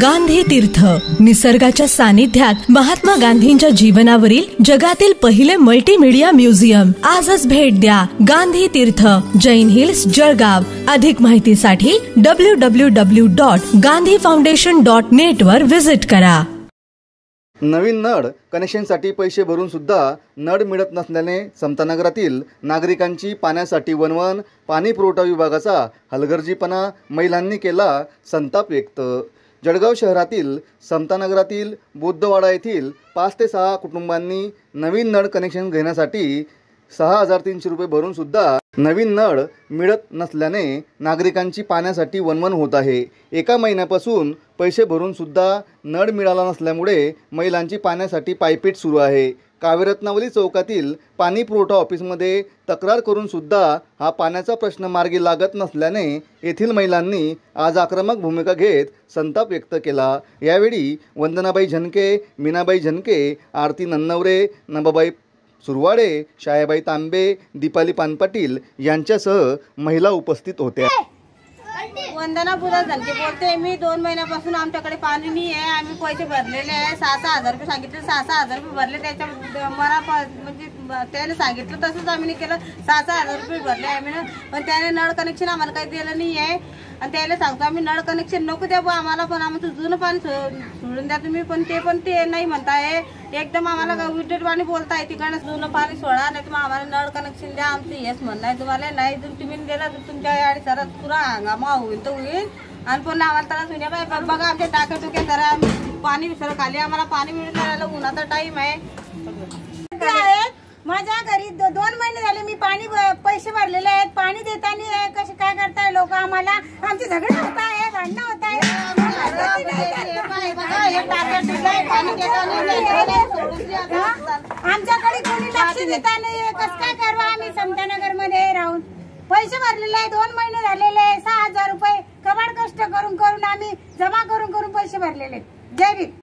गांधी तीर्थ. निसर्गाच्या सानिध्यात महात्मा गांधींच्या जीवनावरील जगातील पहिले मल्टीमीडिया म्युझियम आजच भेट द्या गांधी तीर्थ. जैन हिल्स जळगाव. अधिक माहितीसाठी W W W dot Gandhi foundation dot net वर व्हिजिट करा. नवीन नळ कनेक्शनसाठी पैसे भरून सुद्धा नळ मिळत नसल्याने समतानगरातील नागरिकांची पाण्यासाठी वनवन पाणी पुरवठा विभागाचा हलगर्जीपणा महिलांनी केला संताप व्यक्त. जळगाव शहरातील समतानगरातील बुद्धवाडा येथील पाच ते सहा कुटुंबांनी नवीन नळ कनेक्शन घेण्यासाठी सहा हजार तीनशे रुपये भरून सुद्धा नवीन नळ मिळत नसल्याने नागरिकांची पाण्यासाठी वनवन होत आहे. एका महिन्यापासून पैसे भरून सुद्धा नळ मिळाला नसल्यामुळे महिलांची पाण्यासाठी पायपीट सुरू आहे. कावेरत्नावली चौकातील पाणी पुरवठा ऑफिसमध्ये तक्रार करून सुद्धा हा पाण्याचा प्रश्न मार्गी लागत नसल्याने येथील महिलांनी आज आक्रमक भूमिका घेत संताप व्यक्त केला. यावेळी वंदनाबाई झनके मीनाबाई झनके आरती नन्नवरे नबाबाई सुरवाडे शायाबाई तांबे दीपाली पानपाटील यांच्यासह महिला उपस्थित होत्या. वंदना बुधा झलके बोलते मी दोन महिन्यापासून आमच्याकडे पाणी नाही आहे आम्ही पैसे भरलेले आहे. सहा सहा हजार रुपये सांगितले. सहा सहा हजार रुपये भरले. त्याच्या मला म्हणजे त्याने सांगितलं. तसंच आम्ही केलं. सहा सहा हजार रुपये भरले आम्ही पण त्याने नळ कनेक्शन आम्हाला काही दिलं नाही आहे आणि त्याला सांगतो आम्ही नळ कनेक्शन नको द्या आम्हाला पण आमचं जुनं पाणी सोडून द्या तुम्ही. पण ते पण ते नाही म्हणताय. एकदम आम्हाला विद्युत पाणी बोलताय तिकडनं जुनं पाणी सोडा नाही तर मग आम्हाला नळ कनेक्शन द्या आमचं हेच म्हणणं आहे तुम्हाला नाही जर तुम्ही दिलं तर तुमच्या गाडी सरात पुरा हंगामा होईल तर होईल. आणि पुन्हा आम्हाला त्रास होईल. बाय बघा आमच्या टाक्या टुक्या करा पाणी विसर खाली आम्हाला पाणी मिळून राहिलं उन्हाचा टाईम आहे. माझ्या घरी दोन महिने झाले मी पाणी पैसे भरलेले आहेत पाणी देताना आहे. कसे काय करताय लोक आम्हाला? आमचे झगडे होत आहे भांडणं होत आहे. आमच्याकडे कोणी लक्ष देता नाहीये कस काय करवा आम्ही समतानगरमध्ये राहून? पैसे भरलेले आहे दोन महिने झालेले आहे सहा हजार रुपये कबाड कष्ट करून करून आम्ही जमा करून करून पैसे भरलेले. जय भीम.